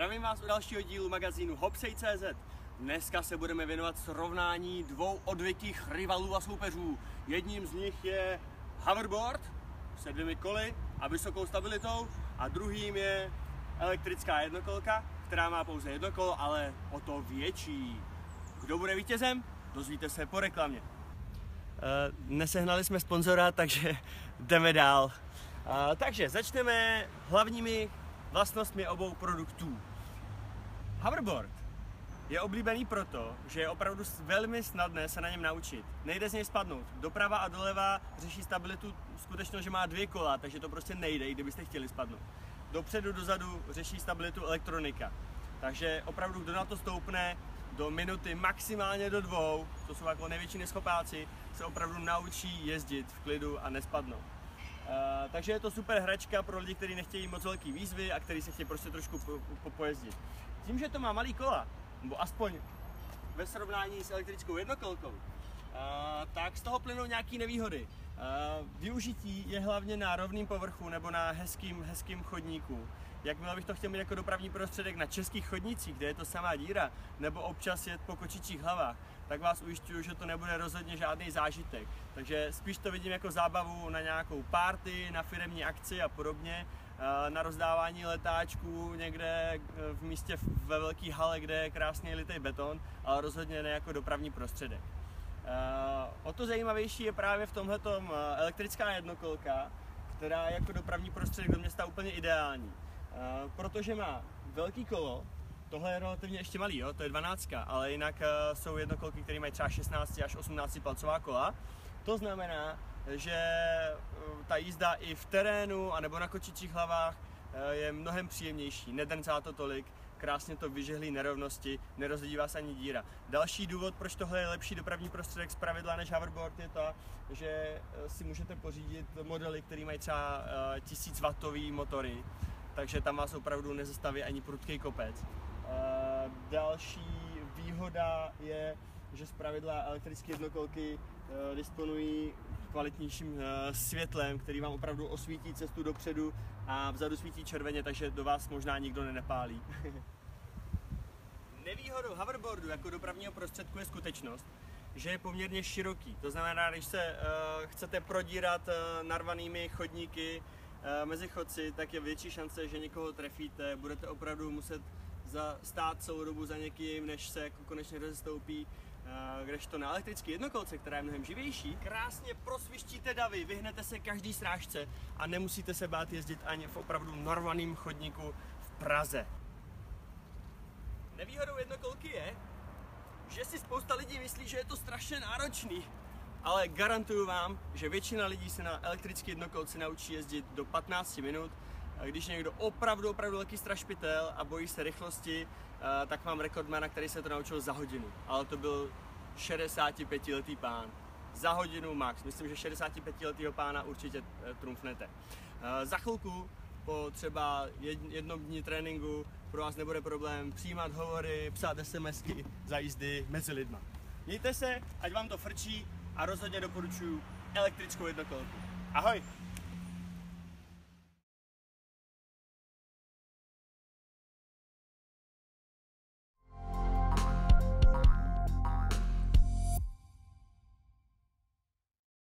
Zdravím vás u dalšího dílu magazínu Hopsej.cz. Dneska se budeme věnovat srovnání dvou odvěkých rivalů a soupeřů. Jedním z nich je hoverboard se dvěmi koly a vysokou stabilitou a druhým je elektrická jednokolka, která má pouze jedno kolo, ale o to větší. Kdo bude vítězem? Dozvíte se po reklamě. Uh, nesehnali jsme sponzora, takže jdeme dál. Uh, takže začneme hlavními vlastnostmi obou produktů. Hoverboard je oblíbený proto, že je opravdu velmi snadné se na něm naučit. Nejde z něj spadnout. Doprava a doleva řeší stabilitu skutečně, že má dvě kola, takže to prostě nejde, kdybyste chtěli spadnout. Dopředu, dozadu řeší stabilitu elektronika. Takže opravdu, kdo na to stoupne do minuty, maximálně do dvou, to jsou jako největší neschopáci, se opravdu naučí jezdit v klidu a nespadnout. Uh, takže je to super hračka pro lidi, kteří nechtějí moc velký výzvy a kteří se chtějí prostě trošku po, po, pojezdit. Tím, že to má malý kola, nebo aspoň ve srovnání s elektrickou jednokolkou, uh, tak z toho plynou nějaké nevýhody. Využití je hlavně na rovném povrchu nebo na hezkým, hezkým chodníku. Jakmile bych to chtěl mít jako dopravní prostředek na českých chodnicích, kde je to samá díra, nebo občas jet po kočičích hlavách, tak vás ujišťuju, že to nebude rozhodně žádný zážitek. Takže spíš to vidím jako zábavu na nějakou party, na firemní akci a podobně, na rozdávání letáčků někde v místě ve velké hale, kde je krásně litý beton, ale rozhodně ne jako dopravní prostředek. O to zajímavější je právě v tomhle elektrická jednokolka, která je jako dopravní prostředek do města úplně ideální. Protože má velký kolo, Tohle je relativně ještě malý, jo? to je 12, ale jinak jsou jednokolky, které mají třeba 16 až 18 palcová kola. To znamená, že ta jízda i v terénu anebo na kočičích hlavách je mnohem příjemnější, nedrncá to tolik, krásně to vyžehlí nerovnosti, nerozlí vás ani díra. Další důvod, proč tohle je lepší dopravní prostředek z pravidla než hoverboard, je to, že si můžete pořídit modely, které mají třeba 1000 W motory, takže tam vás opravdu nezastaví ani prudký kopec. Uh, další výhoda je, že z pravidla elektrické jednokolky uh, disponují kvalitnějším uh, světlem, který vám opravdu osvítí cestu dopředu a vzadu svítí červeně, takže do vás možná nikdo nenepálí. Nevýhodou hoverboardu jako dopravního prostředku je skutečnost, že je poměrně široký. To znamená, když se uh, chcete prodírat uh, narvanými chodníky uh, mezi chodci, tak je větší šance, že někoho trefíte. Budete opravdu muset za, stát celou dobu za někým, než se jako konečně rozestoupí. Když to na elektrické jednokolce, která je mnohem živější, krásně prosvištíte davy, vyhnete se každý srážce a nemusíte se bát jezdit ani v opravdu normálním chodníku v Praze. Nevýhodou jednokolky je, že si spousta lidí myslí, že je to strašně náročný, ale garantuju vám, že většina lidí se na elektrické jednokolce naučí jezdit do 15 minut když je někdo opravdu, opravdu velký strašpitel a bojí se rychlosti, eh, tak mám rekordmana, který se to naučil za hodinu. Ale to byl 65-letý pán. Za hodinu max. Myslím, že 65-letého pána určitě eh, trumfnete. Eh, za chvilku, po třeba jednom dní tréninku, pro vás nebude problém přijímat hovory, psát SMSky za jízdy mezi lidma. Mějte se, ať vám to frčí a rozhodně doporučuji elektrickou jednokolku. Ahoj!